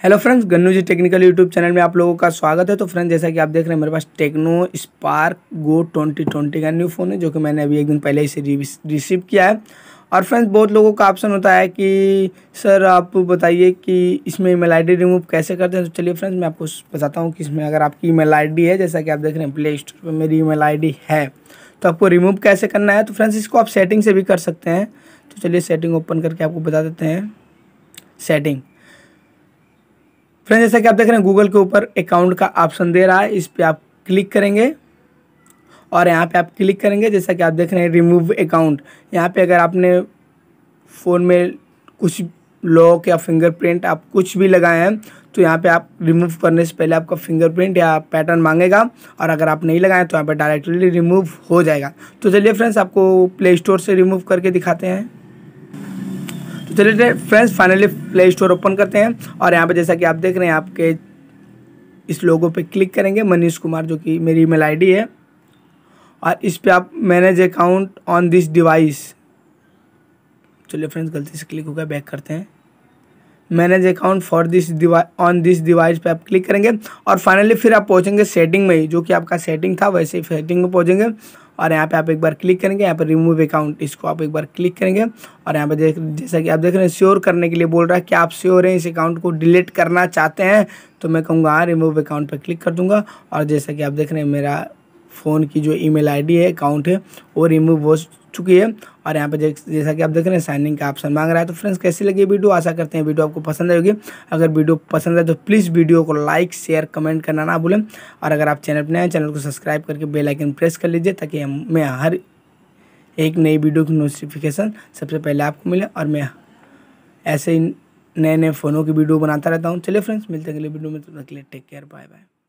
Hello friends Gannu ji technical YouTube channel में आप लोगों का स्वागत है। तो फ्रेंड्स जैसा कि आप देख रहे हैं, मेरे पास Tecno Spark Go twenty twenty का न्यू फ़ोन है, जो कि मैंने अभी एक दिन पहले इसे रिसीव किया है। और फ्रेंड्स बहुत लोगों का ऑप्शन होता है कि, सर, आप बताइए कि इसमें ईमेल आईडी रिमूव कैसे करते हैं? तो चलिए फ्रेंड्स मैं आपको बताता हूँ कि इसमें अगर आपकी ईमेल आईडी है, जैसा कि आप देख रहे हैं प्ले स्टोर पर मेरी ईमेल आईडी है। तो आपको रिमूव कैसे करना है? तो फ्रेंड्स इसको आप सेटिंग से भी कर सकते हैं। तो चलिए सेटिंग ओपन करके आपको बता देते हैं। सेटिंग फ्रेंड जैसा कि आप देख रहे हैं गूगल के ऊपर अकाउंट का ऑप्शन दे रहा है। इस पर आप क्लिक करेंगे और यहाँ पे आप क्लिक करेंगे। जैसा कि आप देख रहे हैं रिमूव अकाउंट यहाँ पे अगर आपने फ़ोन में कुछ लॉक या फिंगरप्रिंट आप कुछ भी लगाए हैं तो यहाँ पे आप रिमूव करने से पहले आपका फिंगरप्रिंट या पैटर्न मांगेगा और अगर आप नहीं लगाएँ तो यहाँ पे डायरेक्टली रिमूव हो जाएगा। तो चलिए फ्रेंड्स, आपको प्ले स्टोर से रिमूव करके दिखाते हैं। तो चलिए friends finally Play Store open करते हैं और यहाँ पर जैसा कि आप देख रहे हैं, आपके इस लोगो पे क्लिक करेंगे, मनीष कुमार, जो कि मेरी ईमेल आईडी है। और इस पे आप manage account on this device चलिए फ्रेंड्स गलती से क्लिक हो गया बैक करते हैं। Manage account for this on this device पे आप क्लिक करेंगे और फाइनली फिर आप पहुँचेंगे सेटिंग में ही, जो कि आपका सेटिंग था, वैसे ही सेटिंग में पहुँचेंगे। और यहाँ पे आप एक बार क्लिक करेंगे, यहाँ पर रिमूव अकाउंट इसको आप एक बार क्लिक करेंगे और यहाँ पे देख, जैसा कि आप देख रहे हैं श्योर करने के लिए बोल रहा है कि आप श्योर हैं, इस अकाउंट को डिलीट करना चाहते हैं तो मैं कहूँगा हाँ रिमूव अकाउंट पर क्लिक कर दूँगा और जैसा कि आप देख रहे हैं, मेरा फ़ोन की जो ईमेल आईडी है, अकाउंट है, वो रिमूव हो चुकी है। और यहाँ पे जैसा कि आप देख रहे हैं साइनिंग का ऑप्शन मांग रहा है। तो फ्रेंड्स कैसी लगी वीडियो आशा करते हैं वीडियो आपको पसंद आएगी। अगर वीडियो पसंद है तो प्लीज़ वीडियो को लाइक शेयर कमेंट करना ना भूलें। और अगर आप चैनल पर नए चैनल को सब्सक्राइब करके बेलाइकन प्रेस कर लीजिए, ताकि मैं हर एक नई वीडियो की नोटिफिकेशन सबसे पहले आपको मिले। और मैं ऐसे ही नए नए फ़ोनों की वीडियो बनाता रहता हूँ। चलिए फ्रेंड्स मिलते हैं अगले वीडियो में। तो टेक केयर बाय बाय